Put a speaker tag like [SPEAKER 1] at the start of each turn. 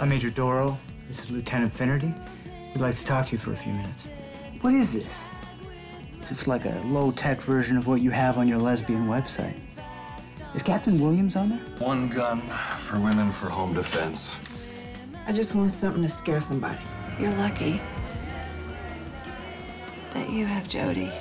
[SPEAKER 1] I'm Major Doral, This is Lieutenant Finnerty. We'd like to talk to you for a few minutes. What is this? Is this like a low-tech version of what you have on your lesbian website? Is Captain Williams on there?
[SPEAKER 2] One gun for women for home defense.
[SPEAKER 3] I just want something to scare somebody.
[SPEAKER 4] You're lucky that you have Jodi.